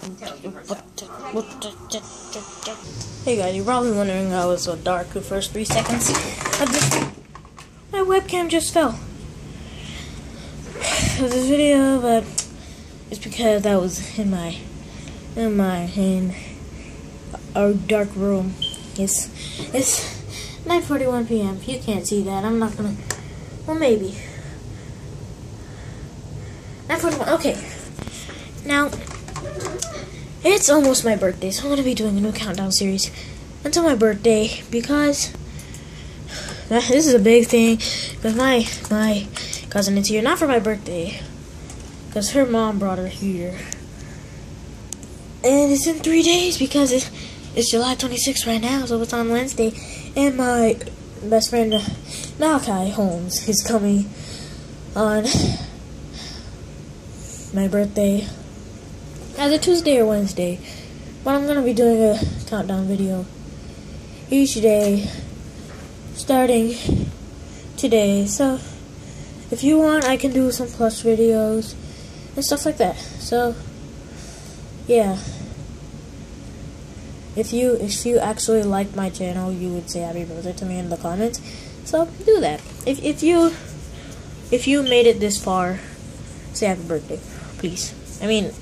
Hey guys, you're probably wondering how it was so dark the first three seconds of this. My webcam just fell. This video, but it's because that was in my in my in our dark room. It's it's 9:41 p.m. You can't see that. I'm not gonna. Well, maybe. 9:41. Okay. Now it's almost my birthday, so I'm gonna be doing a new countdown series until my birthday because this is a big thing. Because my my cousin is here, not for my birthday, because her mom brought her here, and it's in three days because it's it's July 26th right now, so it's on Wednesday, and my best friend uh, Malachi Holmes is coming on my birthday either Tuesday or Wednesday. But I'm gonna be doing a countdown video each day starting today. So if you want I can do some plus videos and stuff like that. So yeah. If you if you actually like my channel you would say happy birthday to me in the comments. So do that. If if you if you made it this far, say happy birthday, please. I mean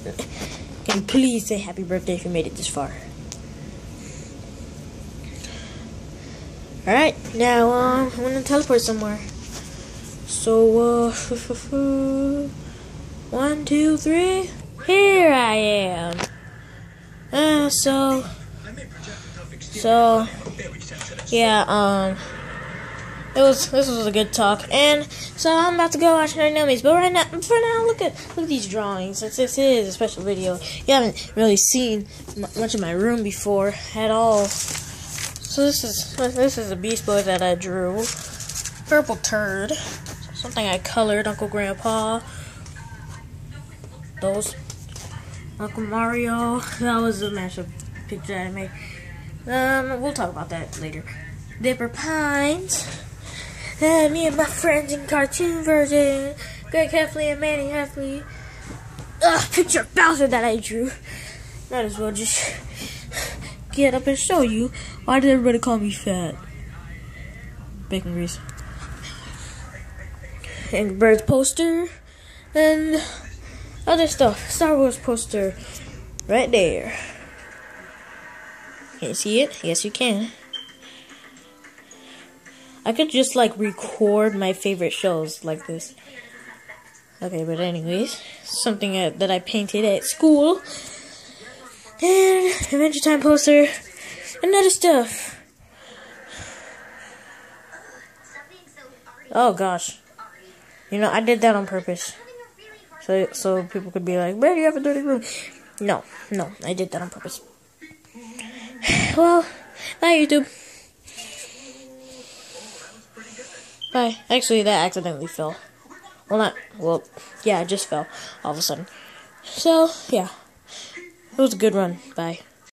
can please say happy birthday if you made it this far? Alright, now um, I'm gonna teleport somewhere. So, uh, one, two, three, here I am. Uh, so, so, yeah, um, it was this was a good talk, and so I'm about to go watch Dynamics. But right now, for now, look at look at these drawings. This, this is a special video. You haven't really seen much of my room before at all. So this is this is a Beast Boy that I drew. Purple turd, something I colored. Uncle Grandpa. Those Uncle Mario. That was a mashup picture I made. Um, we'll talk about that later. Dipper Pines. And me and my friends in cartoon version. Greg Heffley and Manny Heffley. Ugh, picture of Bowser that I drew. Might as well just get up and show you. Why did everybody call me fat? Bacon grease. And Birds poster. And other stuff. Star Wars poster. Right there. Can you see it? Yes, you can. I could just like record my favorite shows like this. Okay, but anyways, something uh, that I painted at school. And Adventure Time poster and other stuff. Oh gosh. You know, I did that on purpose. So so people could be like, "Man, you have a dirty room." No, no, I did that on purpose. Well, bye YouTube. Bye. Actually, that accidentally fell. Well, not. Well, yeah, it just fell all of a sudden. So, yeah. It was a good run. Bye.